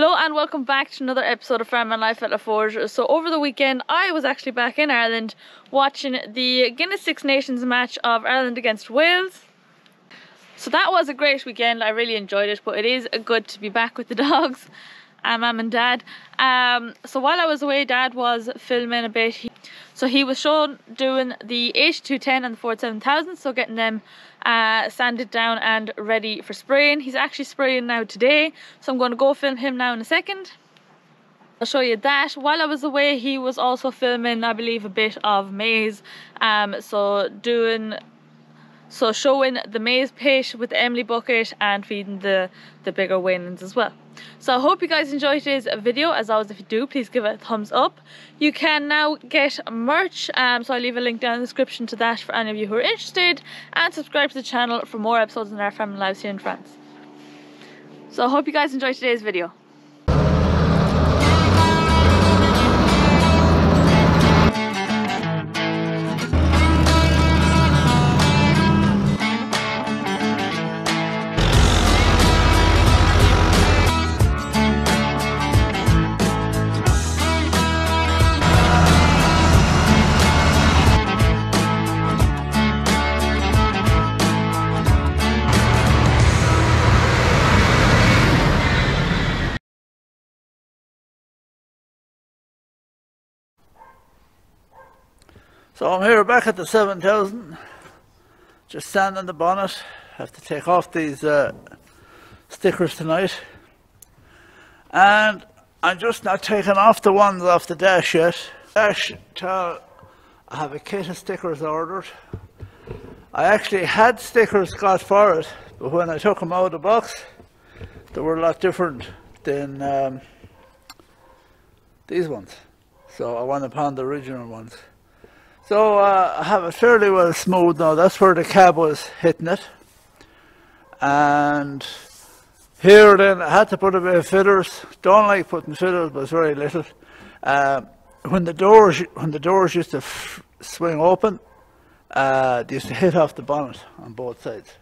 Hello and welcome back to another episode of Farming Life at La Forge. So over the weekend I was actually back in Ireland watching the Guinness Six Nations match of Ireland against Wales. So that was a great weekend, I really enjoyed it, but it is good to be back with the dogs and mum and dad. Um, so while I was away, dad was filming a bit. So he was shown doing the 8210 and the Ford 7000, so getting them uh, sanded down and ready for spraying. He's actually spraying now today, so I'm going to go film him now in a second. I'll show you that. While I was away, he was also filming, I believe, a bit of maize. Um, so doing so showing the maize pit with the Emily bucket and feeding the, the bigger weanlings as well. So I hope you guys enjoyed today's video. As always, if you do, please give it a thumbs up. You can now get merch, um, so I'll leave a link down in the description to that for any of you who are interested. And subscribe to the channel for more episodes in our family lives here in France. So I hope you guys enjoyed today's video. So I'm here back at the 7000, just sanding the bonnet. Have to take off these uh, stickers tonight. And I'm just not taking off the ones off the dash yet. Dash till I have a kit of stickers ordered. I actually had stickers got for it, but when I took them out of the box, they were a lot different than um, these ones. So I went upon the original ones. So uh, I have it fairly well smooth now. That's where the cab was hitting it. And here then I had to put a bit of fillers. Don't like putting fillers, but it's very little. Uh, when the doors when the doors used to swing open, uh, they used to hit off the bonnet on both sides.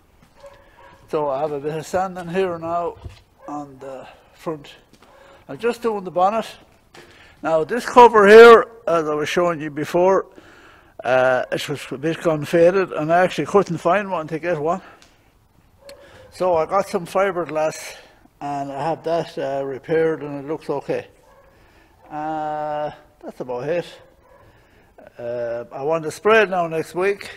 So I have a bit of sand in here now on the front. I'm just doing the bonnet. Now this cover here, as I was showing you before, uh, it was a bit faded and I actually couldn't find one to get one. So I got some fiberglass and I had that uh, repaired and it looks okay. Uh, that's about it. Uh, I want to spray it now next week.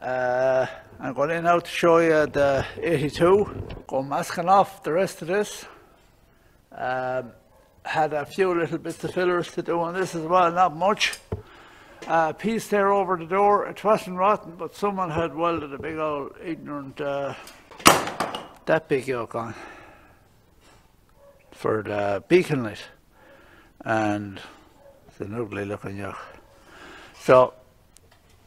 Uh, I'm going in now to show you the 82. Go masking off the rest of this. Um, had a few little bits of fillers to do on this as well, not much uh, piece there over the door. It wasn't rotten, but someone had welded a big old ignorant, uh, that big yoke on for the beacon light. And it's an ugly looking yoke. So,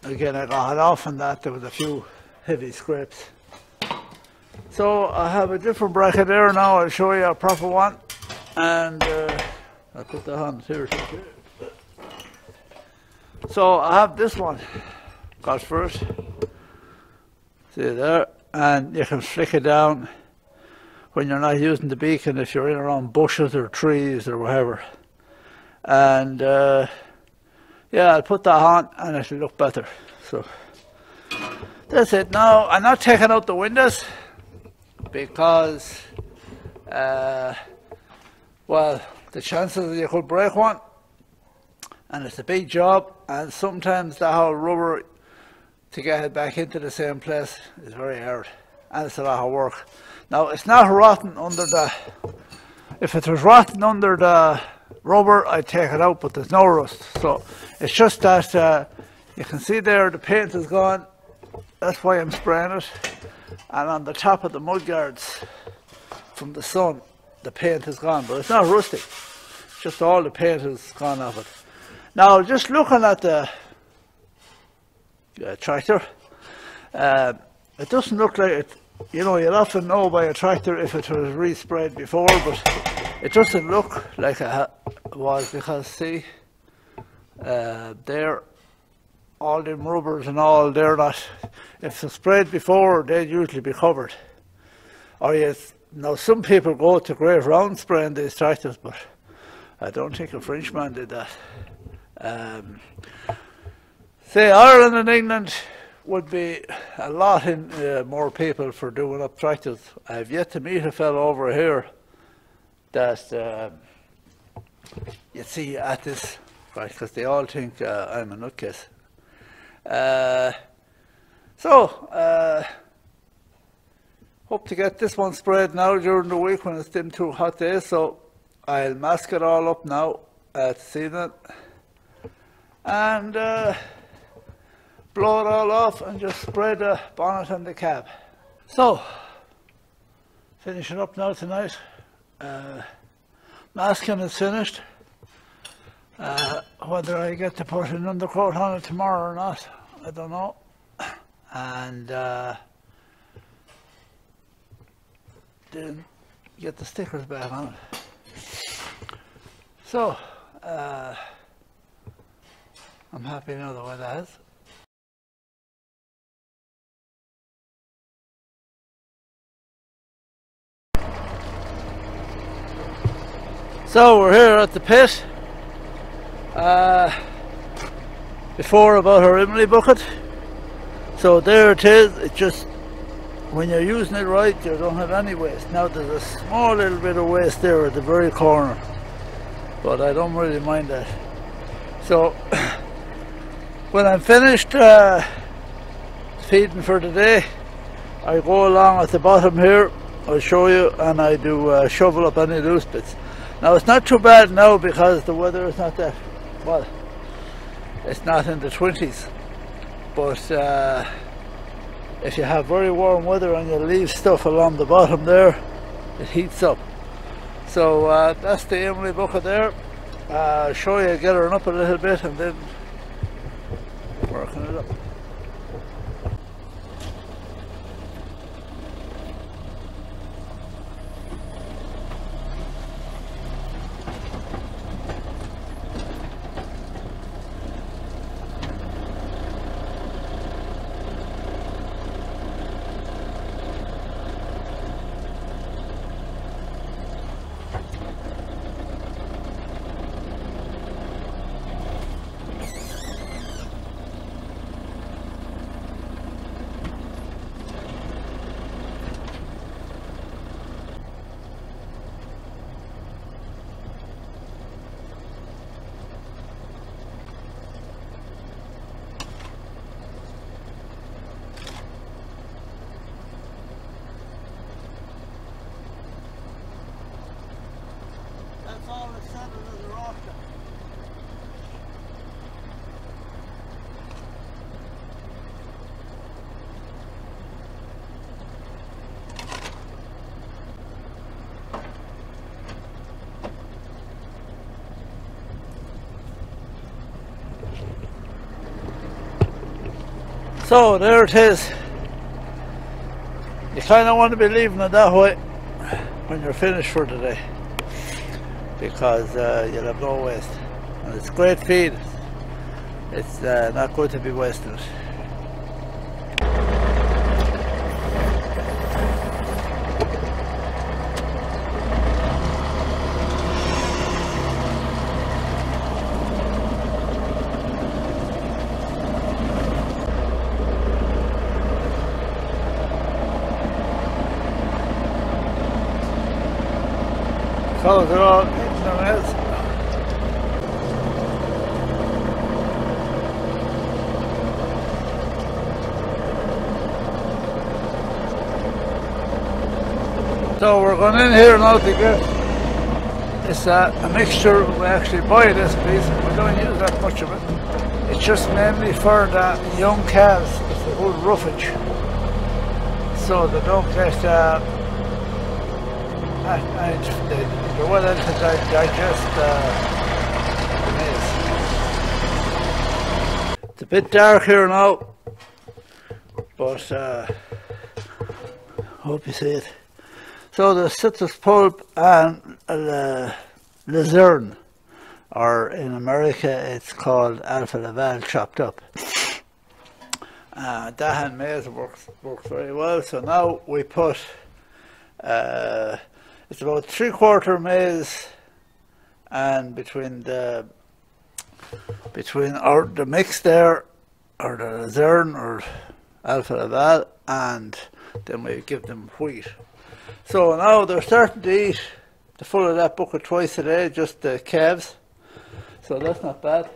again, I got off on that. There was a few heavy scrapes. So I have a different bracket there now. I'll show you a proper one. And uh, I'll put that on seriously. So I have this one, got first. See there, and you can flick it down when you're not using the beacon if you're in around bushes or trees or whatever. And uh, yeah, I'll put that on and it'll look better. So that's it. Now I'm not taking out the windows because, uh, well, the chances that you could break one and it's a big job and sometimes the whole rubber to get it back into the same place is very hard and it's a lot of work. Now it's not rotten under the, if it was rotten under the rubber I'd take it out but there's no rust so it's just that uh, you can see there the paint is gone that's why I'm spraying it and on the top of the mud guards from the sun the paint is gone but it's not rusty just all the paint is gone off it. Now, just looking at the uh, tractor, uh, it doesn't look like it, you know, you'll often know by a tractor if it was resprayed before, but it doesn't look like it was because, see, uh, they're all them rubbers and all, they're not, if it's sprayed before, they'd usually be covered. Or you now some people go to great round spraying these tractors, but I don't think a Frenchman did that. Um, say Ireland and England would be a lot in uh, more people for doing up tractors. I've yet to meet a fellow over here that uh, you see at this, right? Because they all think uh, I'm a nutcase. Uh, so, uh, hope to get this one spread now during the week when it's dim too hot days. So, I'll mask it all up now uh, this evening and uh, blow it all off and just spray the bonnet and the cab. So, finishing up now tonight. Uh, masking is finished. Uh, whether I get to put an undercoat on it tomorrow or not, I don't know. And uh, then get the stickers back on it. So, uh, I'm happy now the way that is. So we're here at the pit. Uh, before about our Emily bucket. So there it is. It just when you're using it right, you don't have any waste. Now there's a small little bit of waste there at the very corner, but I don't really mind that. So when I'm finished uh, feeding for today, I go along at the bottom here. I'll show you, and I do uh, shovel up any loose bits. Now it's not too bad now because the weather is not that well. It's not in the 20s, but uh, if you have very warm weather and you leave stuff along the bottom there, it heats up. So uh, that's the Emily bucket there. Uh, show you, get her up a little bit and then working it up. That's all the center of the roster. So there it is. You kind of want to be leaving it that way when you're finished for today because uh, you'll have no waste. And it's great feed. It's uh, not going to be wasting it. So they're all eating them as So we're going in here now to get it's uh, a mixture, we actually buy this piece, we don't use that much of it. It's just mainly for the young calves, it's a good roughage. So they don't get uh, and they, they're well able to digest uh, the maize. It's a bit dark here now, but uh, hope you see it. So the citrus pulp and uh, luzerne, or in America it's called alfalfa chopped up. Uh, Dahan maize works works very well. So now we put Uh, it's about three quarter maize and between the between or the mix there or the zern or alfalfa and then we give them wheat. So now they're starting to eat the full of that bucket twice a day, just the calves. So that's not bad.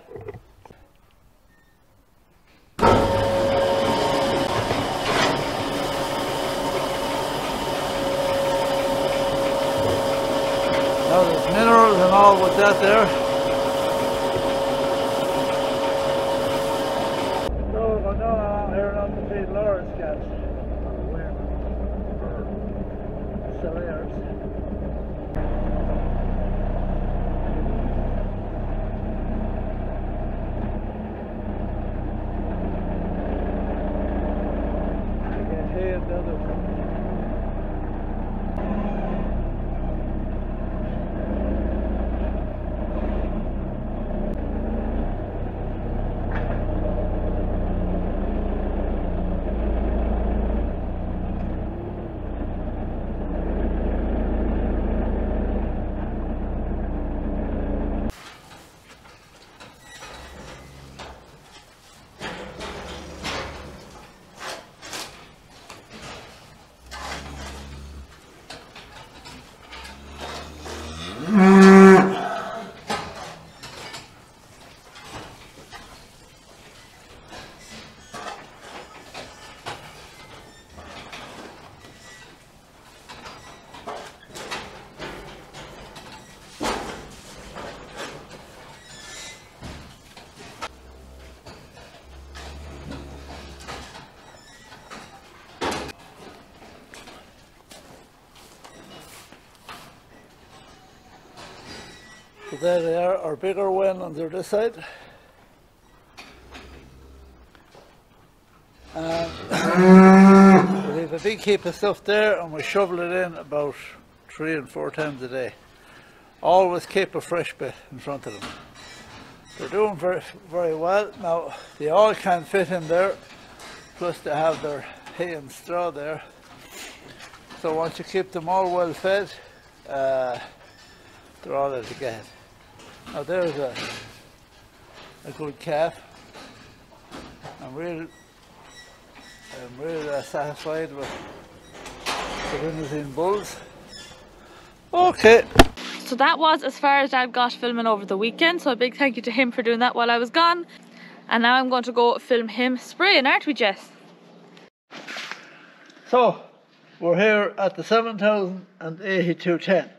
Now there's minerals and all with that there. So we're going down along here and up to feed Laura's cats. Surveyors. Again, here the other So there they are, our bigger one on the other side. And we have a big heap of stuff there and we shovel it in about three and four times a day. Always keep a fresh bit in front of them. They're doing very, very well. Now, they all can fit in there, plus they have their hay and straw there. So once you keep them all well fed, uh, they're all that to get. Now there's a, a good calf. I'm real, I'm real uh, satisfied with the Limousin Bulls. Okay. So that was as far as Dad got filming over the weekend. So a big thank you to him for doing that while I was gone. And now I'm going to go film him spraying, aren't we, Jess? So, we're here at the 708210,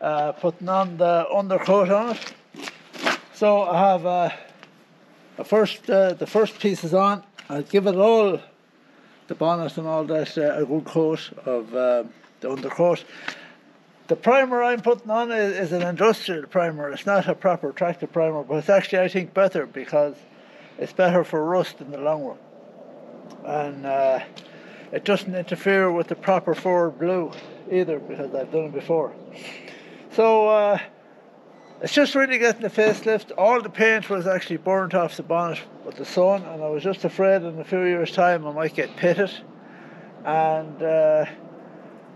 uh, putting on the undercoat on it. So I have uh, the first uh, the first piece is on. I'll give it all, the bonnet and all that, uh, a good coat of uh, the undercoat. The primer I'm putting on is, is an industrial primer. It's not a proper tractor primer, but it's actually I think better because it's better for rust in the long run. And uh, it doesn't interfere with the proper Ford blue either because I've done it before. So uh, it's just really getting the facelift. All the paint was actually burnt off the bonnet with the sun, and I was just afraid in a few years' time I might get pitted. And uh,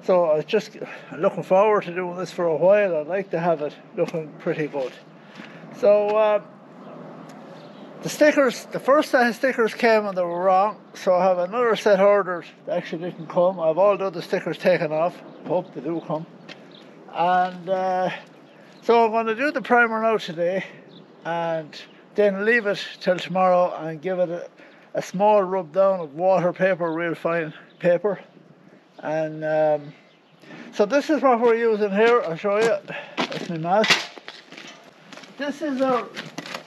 so I was just looking forward to doing this for a while. I'd like to have it looking pretty good. So. Uh, the stickers, the first set of stickers came and they were wrong, so I have another set ordered that actually didn't come. I have all the other stickers taken off. Hope they do come. And uh, so I'm going to do the primer now today and then leave it till tomorrow and give it a, a small rub down of water paper, real fine paper. And um, so this is what we're using here. I'll show you. That's my mask. This is our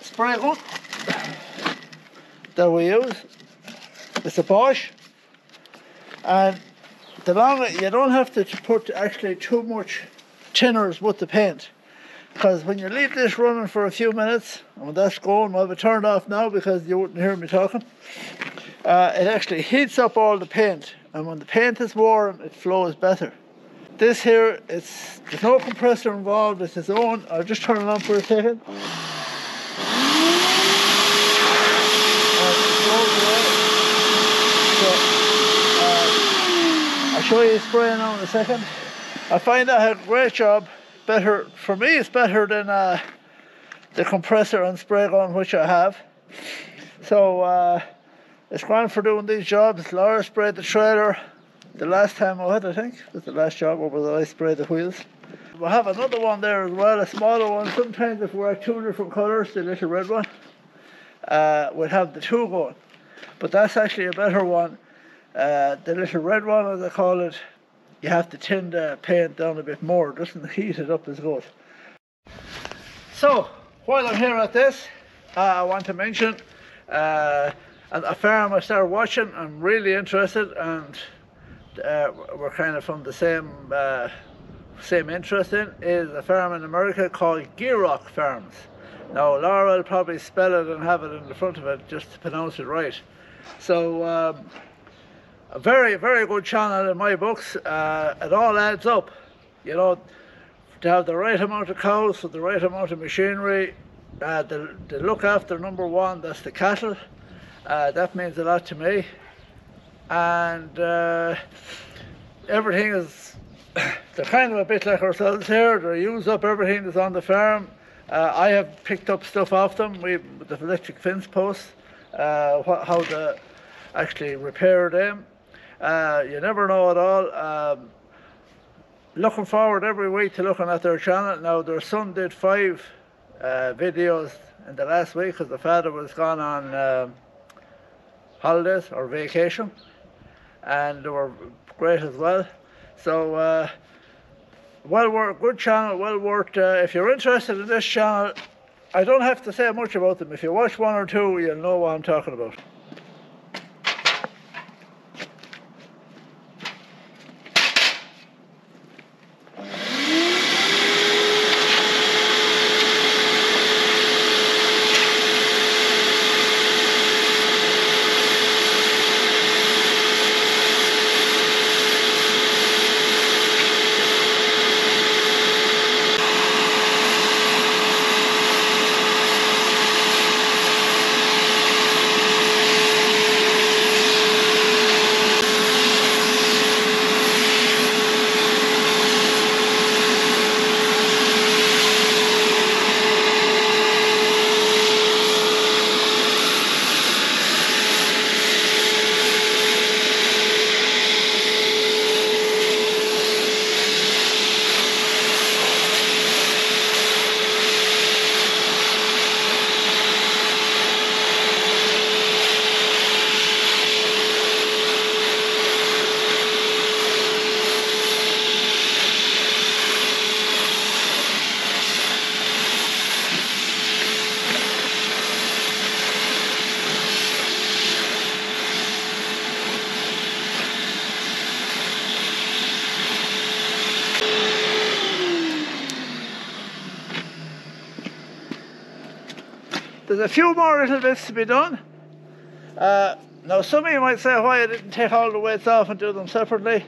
spray gun that we use. It's a Bosch. And the longer you don't have to put actually too much tinners with the paint. Because when you leave this running for a few minutes, and when that's going, I'll be turned off now because you wouldn't hear me talking. Uh, it actually heats up all the paint, and when the paint is warm, it flows better. This here, it's there's no compressor involved. It's its own. I'll just turn it on for a second. Uh, I'll show you spraying on in a second. I find that a great job. Better for me, it's better than uh, the compressor and spray gun which I have. So uh, it's grand for doing these jobs. Laura sprayed the trailer the last time I had, I think, was the last job that I sprayed the wheels. We have another one there as well, a smaller one. Sometimes if we wear two different colours, the little red one, uh, we'd have the two going. But that's actually a better one. Uh, the little red one, as I call it, you have to tint the paint down a bit more. Doesn't heat it up as good. So, while I'm here at this, uh, I want to mention uh, a farm I started watching. I'm really interested and uh, we're kind of from the same uh, same interest in is a farm in America called Gierok Farms. Now Laura will probably spell it and have it in the front of it just to pronounce it right. So um, a very very good channel in my books. Uh, it all adds up, you know, to have the right amount of cows with the right amount of machinery. Uh, look after number one, that's the cattle. Uh, that means a lot to me and uh, everything is they're kind of a bit like ourselves here they use up everything that's on the farm uh, I have picked up stuff off them we the electric fence posts uh, how to actually repair them uh, you never know at all um, looking forward every week to looking at their channel now their son did five uh, videos in the last week because the father was gone on um, holidays or vacation and they were great as well. So, uh, well worth, good channel, well worth, uh, if you're interested in this channel, I don't have to say much about them. If you watch one or two, you'll know what I'm talking about. There's a few more little bits to be done. Uh, now some of you might say why I didn't take all the weights off and do them separately.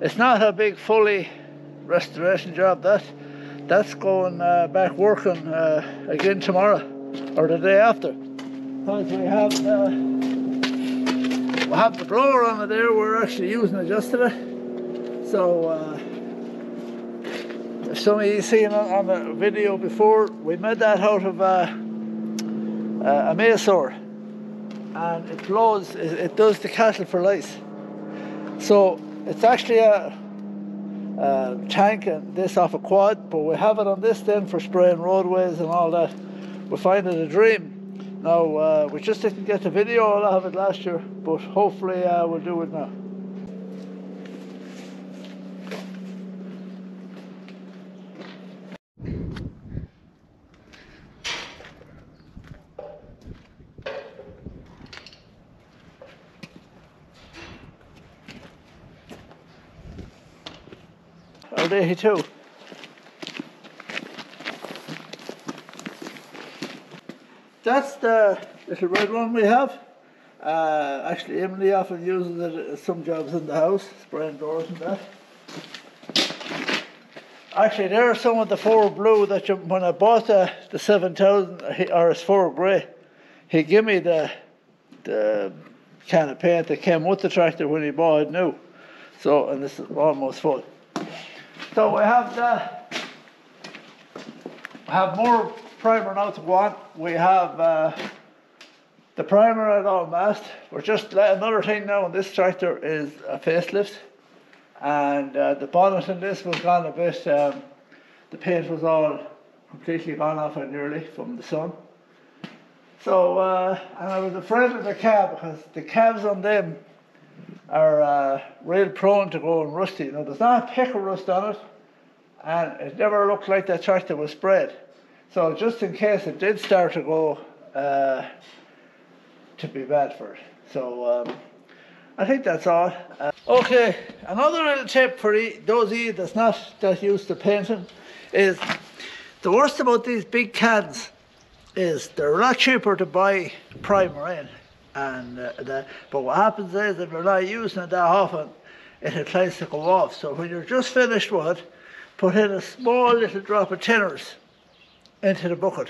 It's not a big fully restoration job that. That's going uh, back working uh, again tomorrow or the day after. Because we have uh, we have the blower on it there, we're actually using it just today. So uh, if some of you seen on, on the video before, we made that out of uh, a Masaur and it blows, it, it, does the cattle for lice. So it's actually a, a, tank and this off a quad, but we have it on this then for spraying roadways and all that. We find it a dream. Now, uh, we just didn't get the video of it last year, but hopefully uh, we'll do it now. Too. That's the little red one we have. Uh, actually, Emily often uses it at some jobs in the house, spraying doors and that. Actually, there are some of the Ford blue that you, when I bought the, the 7000 or it's Ford grey, he gave me the, the kind of paint that came with the tractor when he bought it new. So, and this is almost full. So we have the, we have more primer now to on. We have uh, the primer at all mast. We're just another thing now on this tractor is a facelift, and uh, the bonnet in this was gone a bit. Um, the paint was all completely gone off it nearly from the sun. So, uh, and I was afraid of the cab because the cabs on them are uh, real prone to going rusty. Now, there's not a peck of rust on it, and it never looked like the tractor was spread. So, just in case it did start to go, uh, to be bad for it. So, um, I think that's all. Uh, okay, another little tip for those of you that's not that used to painting is the worst about these big cans is they're a lot cheaper to buy primer in. And uh, the, but what happens is if you're not using it that often, it tends to go off. So when you're just finished with it, put in a small little drop of tinners into the bucket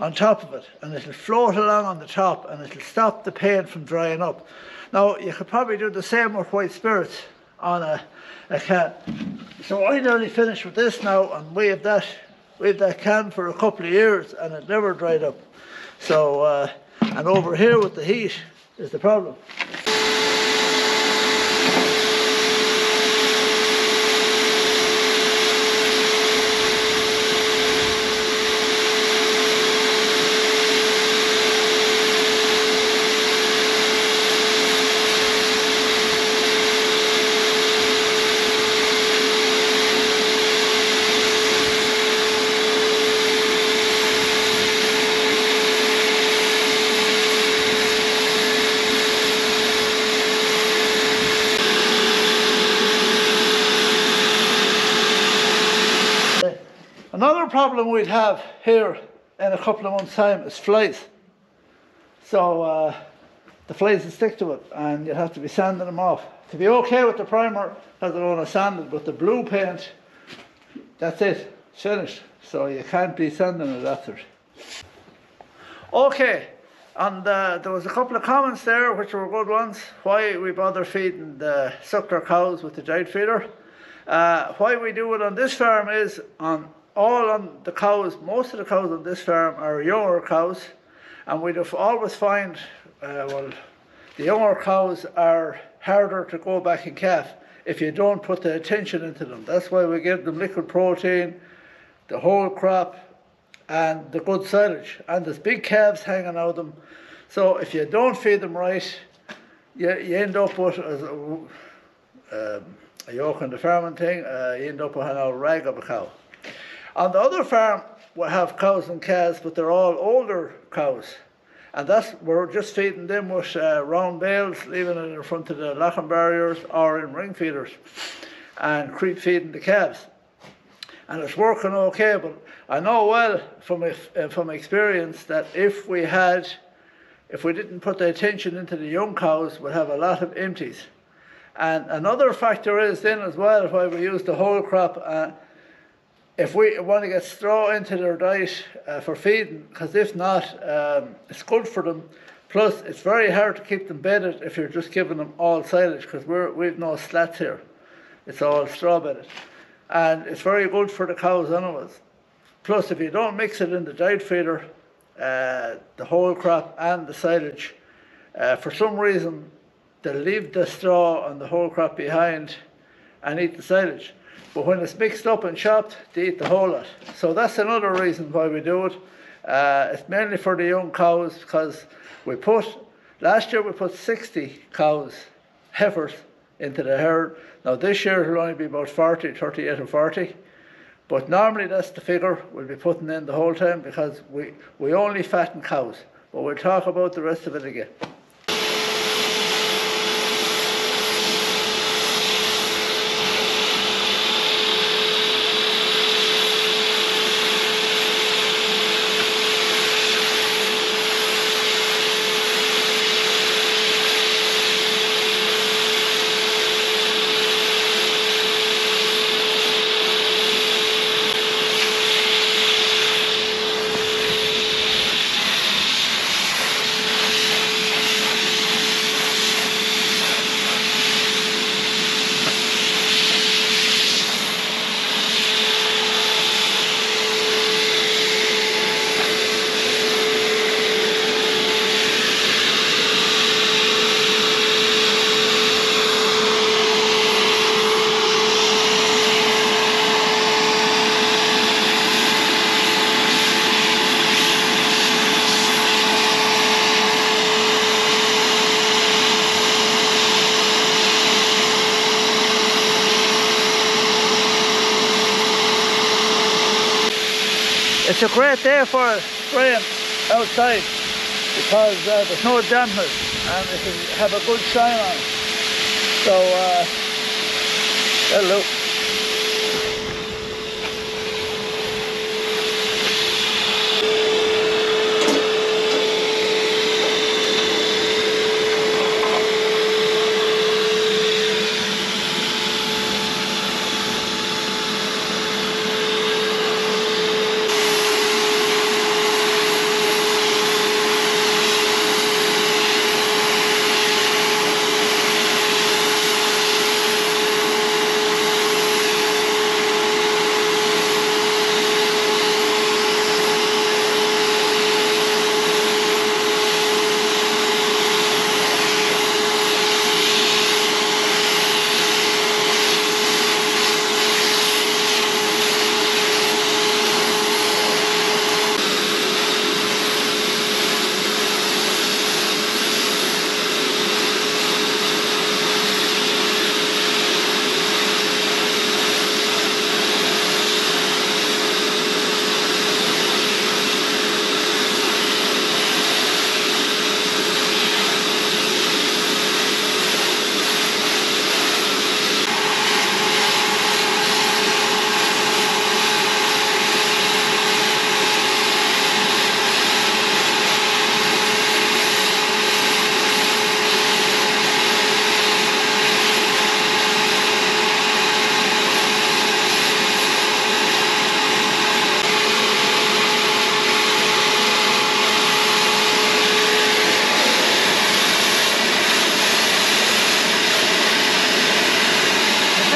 on top of it, and it'll float along on the top, and it'll stop the paint from drying up. Now you could probably do the same with white spirits on a, a can. So I nearly finished with this now, and we have that we have that can for a couple of years, and it never dried up. So. Uh, and over here with the heat is the problem. Another problem we'd have here in a couple of months' time is flies. So uh, the flies will stick to it and you'll have to be sanding them off. To be okay with the primer, has it on sanded, but the blue paint, that's it, it's finished. So you can't be sanding it after. Okay, and uh, there was a couple of comments there which were good ones. Why we bother feeding the suckler cows with the diet feeder. Uh, why we do it on this farm is on all on the cows, most of the cows on this farm are younger cows, and we'd always find, uh, well, the younger cows are harder to go back in calf if you don't put the attention into them. That's why we give them liquid protein, the whole crop, and the good silage. And there's big calves hanging out of them. So if you don't feed them right, you, you end up with a, um, a yoke on the farming thing, uh, you end up with an old rag of a cow. On the other farm, we have cows and calves, but they're all older cows. And that's, we're just feeding them with uh, round bales, leaving it in front of the locking barriers or in ring feeders, and creep feeding the calves. And it's working okay, but I know well from, uh, from experience that if we had, if we didn't put the attention into the young cows, we'd have a lot of empties. And another factor is then as well why we use the whole crop. Uh, if we want to get straw into their diet uh, for feeding, because if not, um, it's good for them. Plus, it's very hard to keep them bedded if you're just giving them all silage, because we're we've no slats here. It's all straw bedded, and it's very good for the cows anyways. Plus, if you don't mix it in the diet feeder, uh, the whole crop and the silage, uh, for some reason, they'll leave the straw and the whole crop behind and eat the silage. But when it's mixed up and chopped, they eat the whole lot. So that's another reason why we do it. Uh, it's mainly for the young cows because we put, last year we put 60 cows, heifers, into the herd. Now this year it'll only be about 40, 38 or 40. But normally that's the figure we'll be putting in the whole time because we, we only fatten cows. But we'll talk about the rest of it again. It's a great day for spraying outside because uh, there's no dampness and it can have a good shine on. So, uh, hello.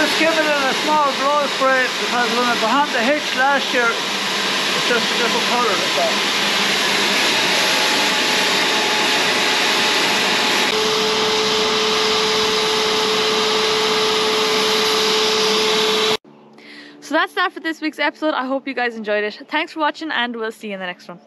just give it a small blow spray because when it behind the hitch last year, it's just a different colour that's all. So that's that for this week's episode. I hope you guys enjoyed it. Thanks for watching, and we'll see you in the next one.